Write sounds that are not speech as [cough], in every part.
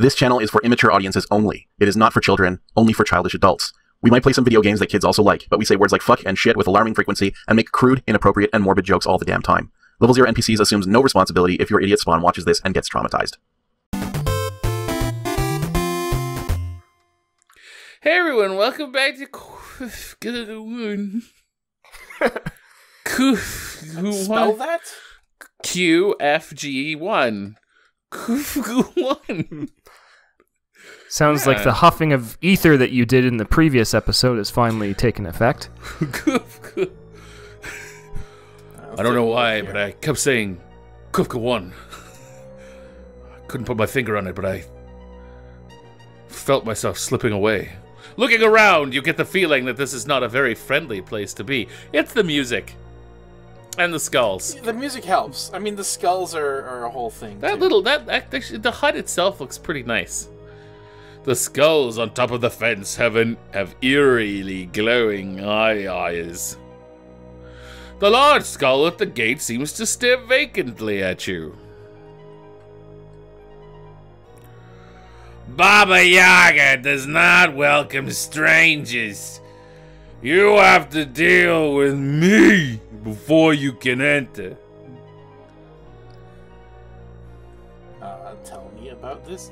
This channel is for immature audiences only. It is not for children, only for childish adults. We might play some video games that kids also like, but we say words like fuck and shit with alarming frequency and make crude, inappropriate, and morbid jokes all the damn time. Level 0 NPCs assumes no responsibility if your idiot spawn watches this and gets traumatized. Hey everyone, welcome back to Spell that? QFG1. QFG1. Sounds yeah. like the huffing of ether that you did in the previous episode has finally taken effect. [laughs] I don't know why, but I kept saying Kufka 1. I couldn't put my finger on it, but I felt myself slipping away. Looking around, you get the feeling that this is not a very friendly place to be. It's the music. And the skulls. The music helps. I mean, the skulls are, are a whole thing. That too. little, that, that actually, the hut itself looks pretty nice. The skulls on top of the fence have an have eerily glowing eye eyes. The large skull at the gate seems to stare vacantly at you. Baba Yaga does not welcome strangers. You have to deal with me before you can enter. Uh, tell me about this.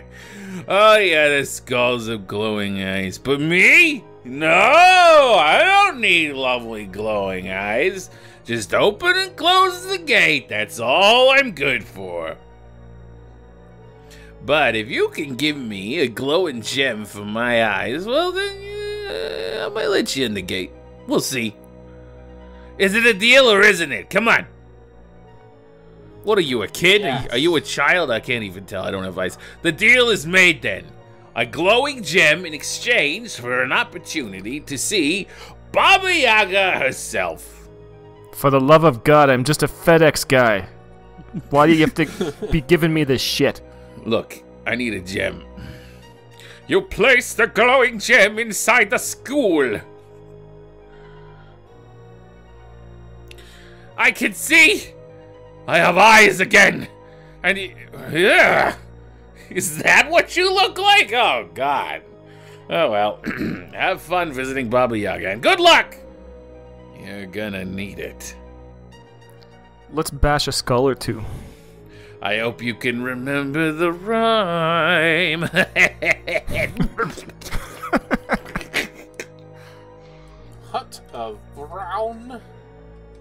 [laughs] oh yeah, the skulls of glowing eyes. But me? No, I don't need lovely glowing eyes. Just open and close the gate. That's all I'm good for. But if you can give me a glowing gem for my eyes, well then uh, I might let you in the gate. We'll see. Is it a deal or isn't it? Come on. What are you, a kid? Are, you, are you a child? I can't even tell. I don't have eyes. The deal is made then. A glowing gem in exchange for an opportunity to see Baba Yaga herself. For the love of God, I'm just a FedEx guy. Why do you have to be [laughs] giving me this shit? Look, I need a gem. You place the glowing gem inside the school. I can see. I have eyes again. And y- yeah. Is that what you look like? Oh god. Oh well. [clears throat] have fun visiting Baba Yaga and good luck. You're gonna need it. Let's bash a skull or two. I hope you can remember the rhyme. [laughs] Hut of Brown.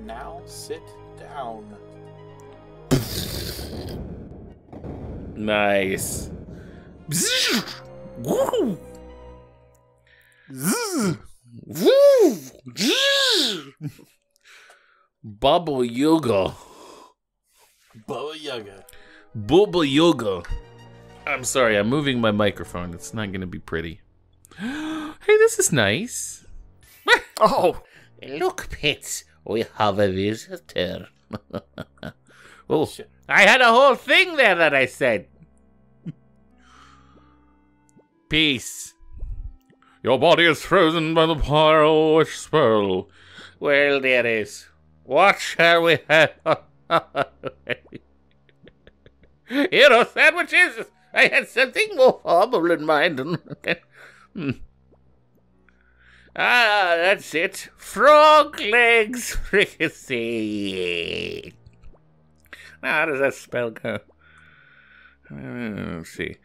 Now sit down. Nice. Bubble Yoga. Baba Yaga. Bubble Yoga. I'm sorry, I'm moving my microphone. It's not going to be pretty. [gasps] hey, this is nice. [laughs] Oh! Look, Pits, we have a visitor. [laughs] oh. I had a whole thing there that I said. Peace. Your body is frozen by the pyroish spell. Well, dearies, what shall we have? [laughs] you know, sandwiches. I had something more formal in mind. [laughs] Ah, that's it. Frog legs fricassee. Now, how does that spell go? Uh, Let's see.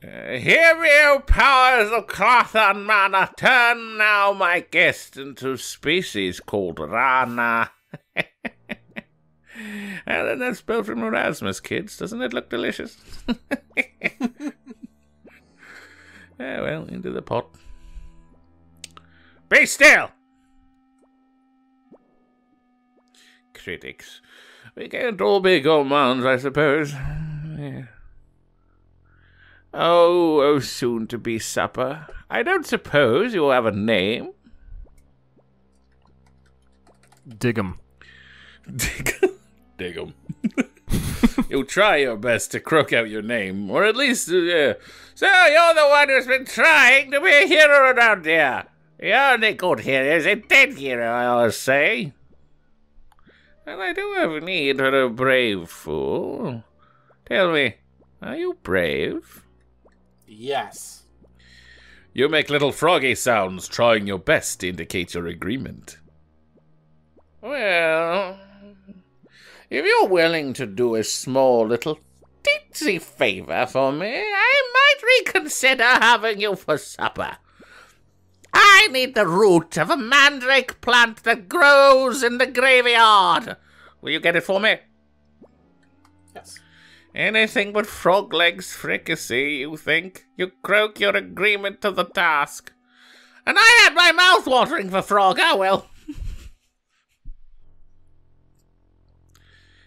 Hear O powers of cloth and mana, turn now my guest into species called Rana. [laughs] and that's spelled from Erasmus, kids. Doesn't it look delicious? [laughs] Well, into the pot. Be still! Critics. We can't all be gourmands, I suppose. Yeah. Oh, oh, soon to be supper. I don't suppose you'll have a name. Dig 'em. Dig, dig 'em. [laughs] You'll try your best to croak out your name, or at least, uh, so you're the one who's been trying to be a hero around here. You're only good hero is a dead hero, I always say. And I do have need for a brave fool Tell me, are you brave? Yes. You make little froggy sounds, trying your best to indicate your agreement. Well, if you're willing to do a small little teensy favor for me, I might reconsider having you for supper. I need the root of a mandrake plant that grows in the graveyard. Will you get it for me? Yes. Anything but frog legs fricassee, you think? You croak your agreement to the task. And I had my mouth watering for frog, oh well. [laughs]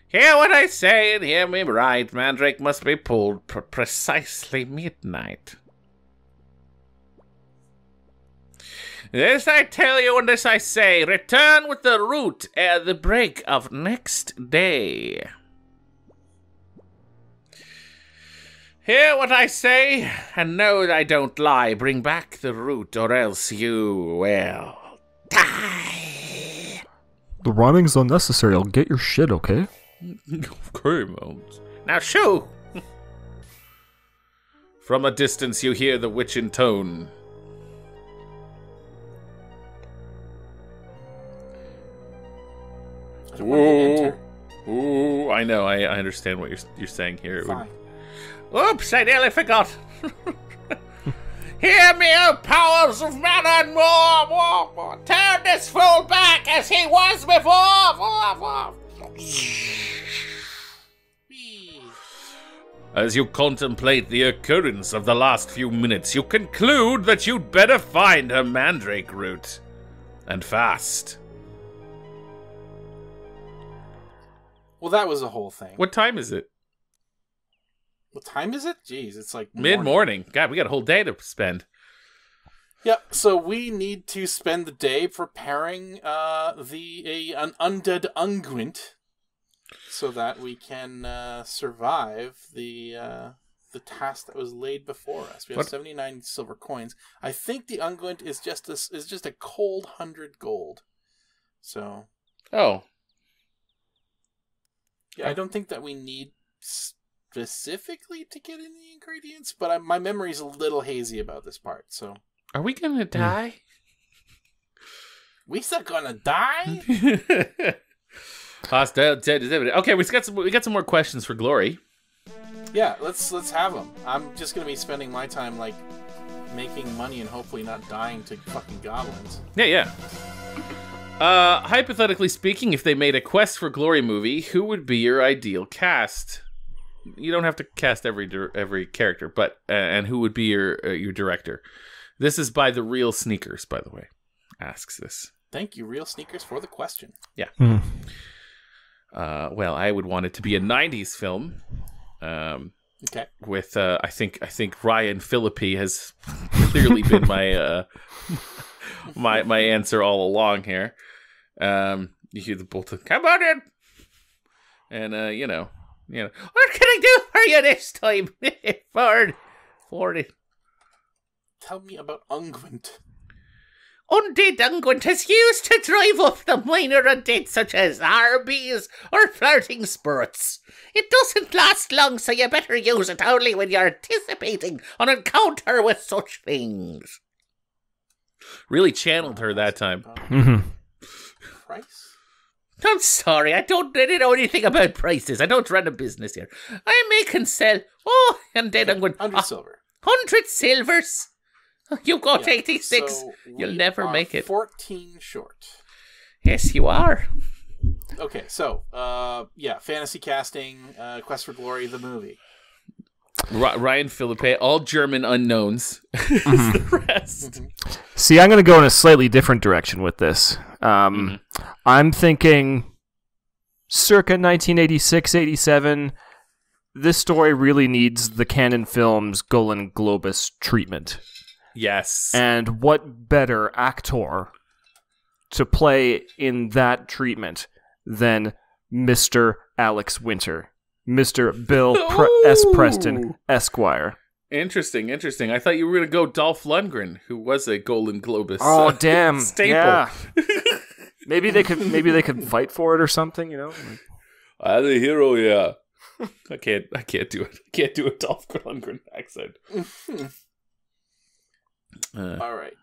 hear what I say and hear me right. Mandrake must be pulled pr- precisely midnight. This I tell you and this I say. Return with the root at the break of next day. Hear what I say, and know that I don't lie. Bring back the root, or else you will die. The rhyming's unnecessary. I'll get your shit, okay? Okay, Mounds. Now shoo! From a distance, you hear the witch intone. I don't want to Ooh, ooh! I know. I, I understand what you're you're saying here. It would- Fine. Oops, I nearly forgot. Hear me, O powers of man and more, more, more. Turn this fool back as he was before. More, more. As you contemplate the occurrence of the last few minutes, you conclude that you'd better find her mandrake root. And fast. Well, that was the whole thing. What time is it? What time is it? Jeez, it's like Mid morning. God, we got a whole day to spend. Yep. So we need to spend the day preparing uh, the a, an undead unguent, so that we can uh, survive the uh, the task that was laid before us. We have seventy nine silver coins. I think the unguent is just a, is just a cold hundred gold. So Oh, yeah, I don't think that we need specifically to get in the ingredients, but I, my memory's a little hazy about this part. So are we gonna die? we still gonna die? Hostile dead dividend. Okay, we got some. We got some more questions for Glory. Yeah, let's let's have them. I'm just gonna be spending my time like making money and hopefully not dying to fucking goblins. Yeah, yeah. Uh, hypothetically speaking, if they made a Quest for Glory movie, who would be your ideal cast? You don't have to cast every every character, but uh, and who would be your uh, your director? This is by the real sneakers, by the way. Asks this. Thank you, real sneakers, for the question. Hmm. Uh, well, I would want it to be a '90s film. Um, Okay. with uh, I think I think Ryan Phillippe has [laughs] clearly been my uh, [laughs] my my answer all along here. Um, you hear the bolt of come on in, and uh, you know, you know, what can I do for you this time, [laughs] Ford? Ford, Tell me about unguent. undead unguent is used to drive off the minor undead such as Arby's or flirting spirits. It doesn't last long, so you better use it only when you're anticipating an encounter with such things. Really channeled her that time. hmm Price? I'm sorry, I don't really know anything about prices. I don't run a business here. I make and sell. Oh, and then I'm going Hundred a silver. hundred silvers. You got Yeah, eighty six. so You'll never are make it. Fourteen short. Yes, you are. Okay, so uh, yeah, fantasy casting, uh, Quest for Glory, the movie. Ryan Phillippe, all German unknowns. is [laughs] the rest. See, I'm going to go in a slightly different direction with this. Um, I'm thinking circa 1986 87. This story really needs the Canon Films Golan Globus treatment. Yes. And what better actor to play in that treatment than Mr. Alex Winter, Mr. Bill Pre- S. Preston, Esquire. Interesting, interesting. I thought you were going to go Dolph Lundgren, who was a Golan Globus. Oh uh, damn! [laughs] staple. Yeah. [laughs] maybe they could maybe they could fight for it or something. You know. I'm the hero, yeah. I can't. I can't do it. I can't do a Dolph Lundgren accent. Uh, All right.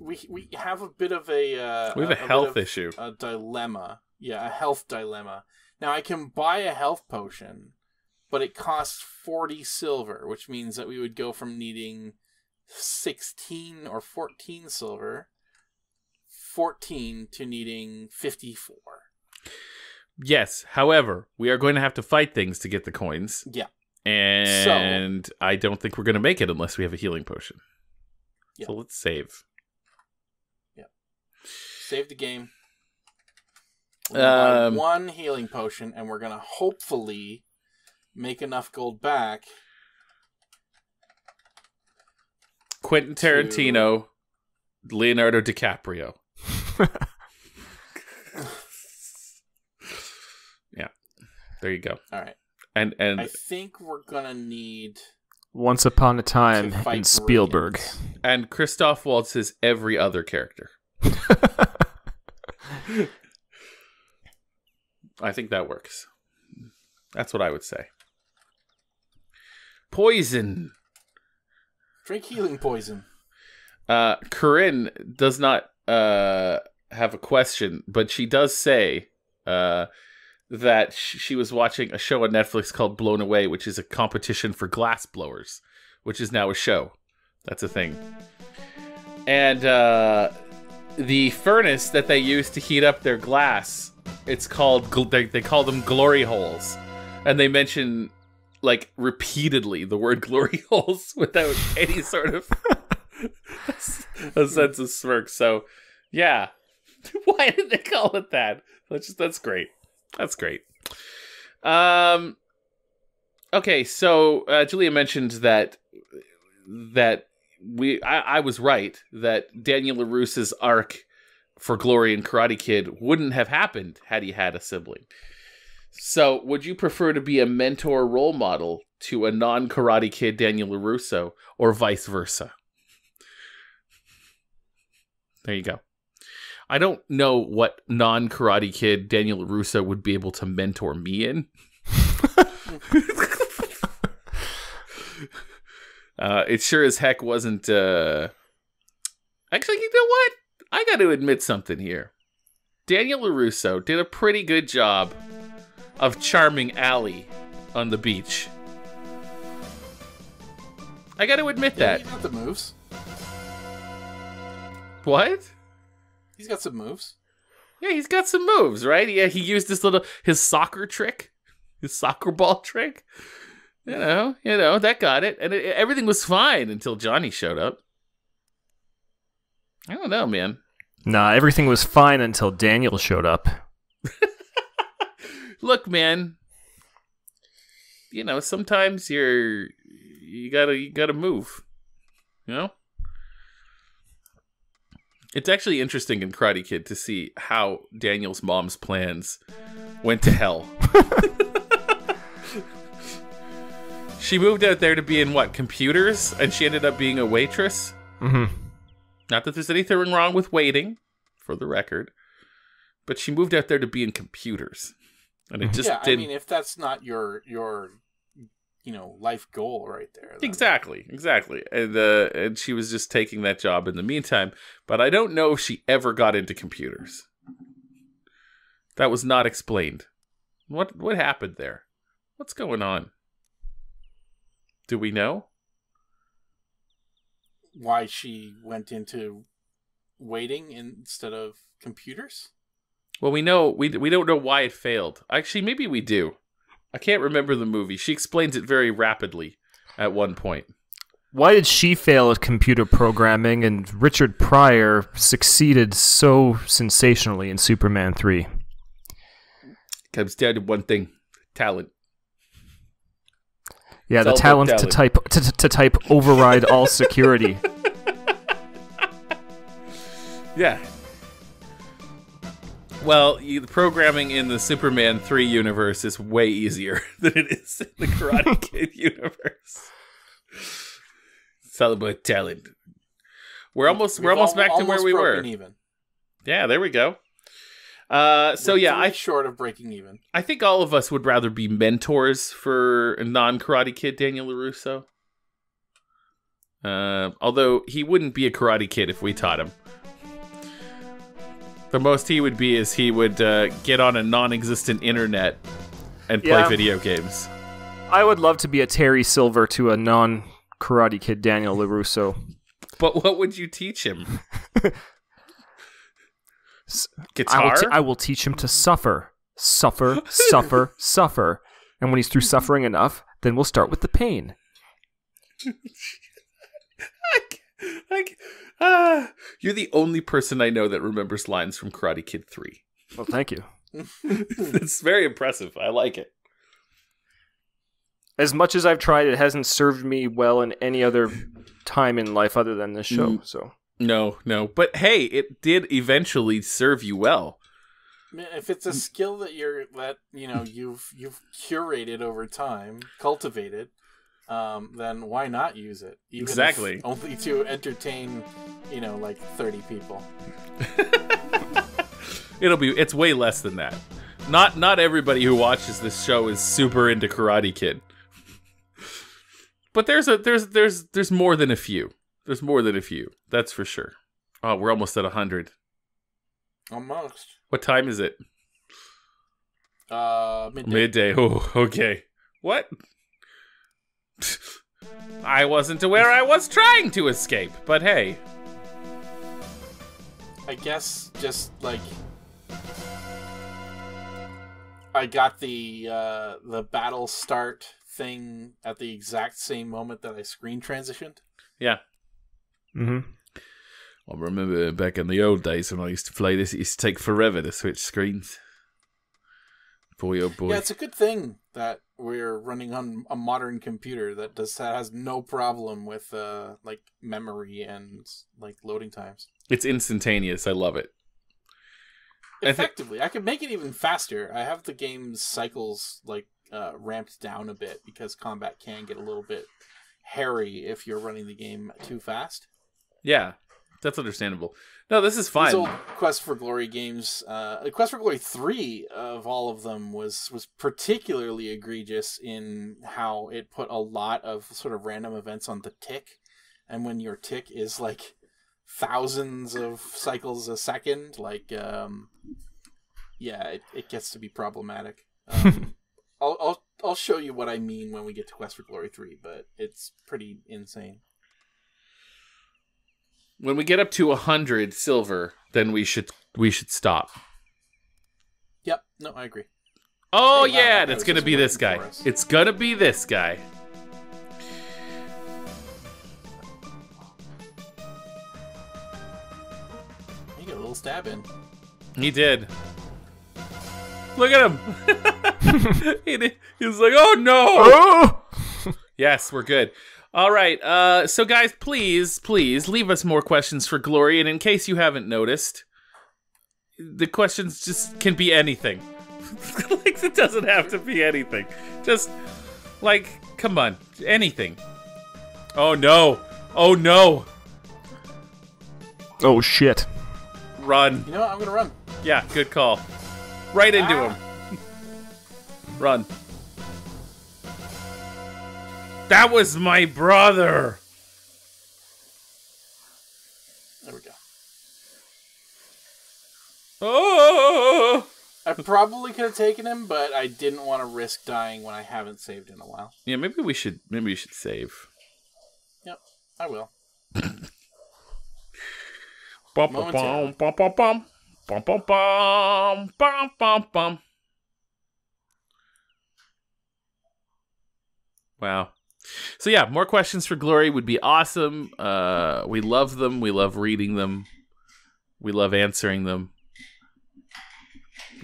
We we have a bit of a uh, we have a, bit health issue. a dilemma. Yeah, a health dilemma. Now I can buy a health potion, but it costs 40 silver, which means that we would go from needing 16 or 14 silver 14 to needing 54. Yes. However, we are going to have to fight things to get the coins, Yeah. and I don't think we're going to make it unless we have a healing potion. Yeah. So let's save. Yeah. Save the game. We're gonna buy Um, one healing potion, and we're gonna hopefully make enough gold back. Quentin Tarantino, Leonardo DiCaprio. [laughs] yeah, there you go. All right. And and I think we're gonna need. Once upon a time in Spielburg. Koreans. and Christoph Waltz is every other character. [laughs] I think that works. That's what I would say. Poison. Drink healing poison. Uh, Corinne does not uh, have a question, but she does say uh, that sh- she was watching a show on Netflix called Blown Away, which is a competition for glass blowers, which is now a show. That's a thing. And uh, the furnace that they use to heat up their glass, it's called, they, they call them glory holes. And they mention, like, repeatedly the word [laughs] glory holes without any sort of a [laughs] sense of smirk. So, yeah. [laughs] Why did they call it that? That's just, that's great. That's great. Um. Okay, so uh, Julia mentioned that that we I, I was right that Daniel LaRusso's arc for Glory and Karate Kid wouldn't have happened had he had a sibling. So, would you prefer to be a mentor role model to a non Karate Kid Daniel LaRusso or vice versa? There you go. I don't know what non Karate Kid Daniel LaRusso would be able to mentor me in. [laughs] uh, it sure as heck wasn't. Uh... Actually, you know what? I got to admit something here. Daniel LaRusso did a pretty good job of charming Allie on the beach. I got to admit Yeah, that. he's got the moves. What? He's got some moves. Yeah, he's got some moves, right? Yeah, he used this little his soccer trick, his soccer ball [laughs] trick. You know, you know that got it, and it, everything was fine until Johnny showed up. I don't know, man. Nah, everything was fine until Daniel showed up. [laughs] Look, man. You know, sometimes you're you gotta you gotta move. You know. It's actually interesting in Karate Kid to see how Daniel's mom's plans went to hell. [laughs] she moved out there to be in what computers, and she ended up being a waitress. Mm-hmm. Not that there's anything wrong with waiting, for the record, but she moved out there to be in computers, and it just yeah, I didn't. mean, if that's not your your you know life goal right there. then- Exactly, exactly. And uh, and she was just taking that job in the meantime. But I don't know if she ever got into computers. That was not explained. What what happened there? What's going on? Do we know? Why she went into waiting instead of computers? Well, we know we we don't know why it failed. Actually, maybe we do. I can't remember the movie. She explains it very rapidly at one point. Why did she fail at computer programming and Richard Pryor succeeded so sensationally in Superman 3? Comes down to one thing: talent. Yeah, It's the about talent to type to- to type override all security. [laughs] Yeah. Well, you, the programming in the Superman 3 universe is way easier [laughs] than it is in the Karate [laughs] Kid universe. It's all about talent. We're almost we're almost al- back to where we were. Even. Yeah, there we go. Uh, so We're yeah, I short of breaking even. I think all of us would rather be mentors for a non Karate Kid Daniel LaRusso. Uh, although he wouldn't be a Karate Kid if we taught him. The most he would be is he would uh, get on a non-existent internet and play Yeah. video games. I would love to be a Terry Silver to a non Karate Kid Daniel LaRusso. But what would you teach him? I will, Guitar? I will teach him to suffer, suffer, suffer, [laughs] suffer. And when he's through suffering enough, then we'll start with the pain. [laughs] like, ah, [sighs] you're the only person I know that remembers lines from Karate Kid 3. Well, thank you. [laughs] it's very impressive. I like it. As much as I've tried, it hasn't served me well in any other [laughs] time in life other than this show. Mm. So No, no. But hey, it did eventually serve you well. If it's a skill that you're that you know you've you've curated over time, cultivated, um, then why not use it? Even Exactly. only to entertain, you know, like thirty people. [laughs] It'll be it's way less than that. Not not everybody who watches this show is super into Karate Kid. But there's a there's there's there's more than a few. There's more than a few. That's for sure. Oh, we're almost at 100. Almost. What time is it? Uh, midday. Midday. Oh, okay. What? I wasn't aware I was trying to escape, but hey. I guess just like I got the uh, the battle start thing at the exact same moment that I screen transitioned. Yeah. Mm hmm I remember back in the old days when I used to play this, it used to take forever to switch screens. Boy, oh boy. Yeah, it's a good thing that we're running on a modern computer that does that has no problem with uh, like memory and like loading times. It's instantaneous. I love it. I thi- Effectively, I could make it even faster. I have the game's cycles like uh, ramped down a bit because combat can get a little bit hairy if you're running the game too fast. Yeah, that's understandable. No, this is fine. These old Quest for Glory games, uh, Quest for Glory three of all of them was was particularly egregious in how it put a lot of sort of random events on the tick, and when your tick is like thousands of cycles a second, like um, yeah, it, it gets to be problematic. [laughs] Um, I'll I'll I'll show you what I mean when we get to Quest for Glory three, but it's pretty insane. When we get up to a hundred silver, then we should we should stop. Yep, no, I agree. Oh Hey, yeah, that that's gonna be this guy. It's gonna be this guy. You get a little stab in. He did. Look at him. [laughs] he, did- he was like, "Oh no!" Oh! Yes, we're good. All right. Uh, so, guys, please, please leave us more questions for Glory. And in case you haven't noticed, the questions just can be anything. [laughs] like, it doesn't have to be anything. Just, like, come on, anything. Oh, no. Oh, no. Oh shit! Run. You know what? I'm gonna run. Yeah, good call. Right into Ah. him. [laughs] Run. That was my brother. There we go. Oh. I probably could have taken him, but I didn't want to risk dying when I haven't saved in a while. Yeah, maybe we should. Maybe we should save. Yep, I will. Bum, bum, bum, bum, bum, bum, bum, bum, bum, bum, bum. Wow. So yeah, more questions for Glory would be awesome. Uh, we love them. We love reading them. We love answering them.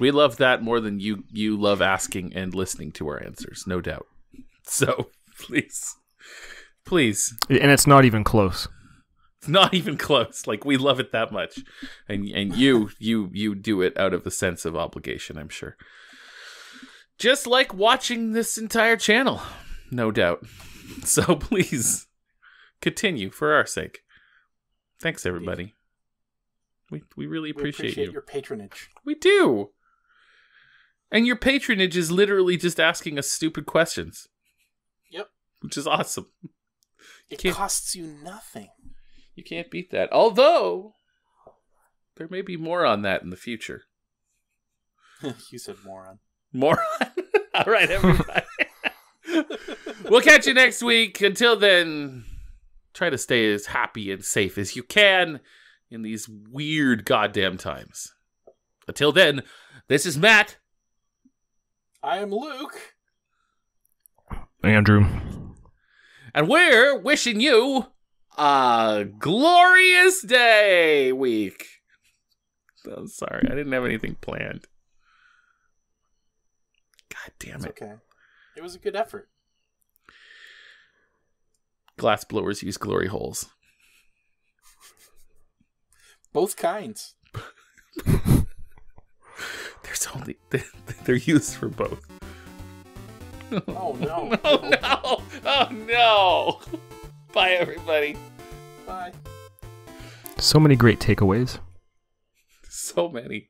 We love that more than you you love asking and listening to our answers, no doubt. [laughs] So please, please And it's not even close. it's not even close. Like we love it that much, and and you you you do it out of a sense of obligation. I'm sure. Just like watching this entire channel, no doubt. [laughs] So please continue for our sake. Thanks, everybody. We we really We appreciate, appreciate you. your patronage. We do. And your patronage is literally just asking us stupid questions. Yep. Which is awesome. It Can't- costs you nothing. You can't beat that. Although there may be more on that in the future. [laughs] you said moron. More on. [laughs] All right, everybody. We'll catch you next week. Until then, try to stay as happy and safe as you can in these weird goddamn times. Until then, this is Matt. I am Luke. Andrew. And we're wishing you a glorious day week. I'm sorry, I didn't have anything planned. God damn It's it. okay. It was a good effort. Glass blowers use glory holes. Both kinds. [laughs] There's only [laughs] they're used for both. Oh [laughs] no. Oh no! Oh no! Bye everybody. Bye. So many great takeaways. So many.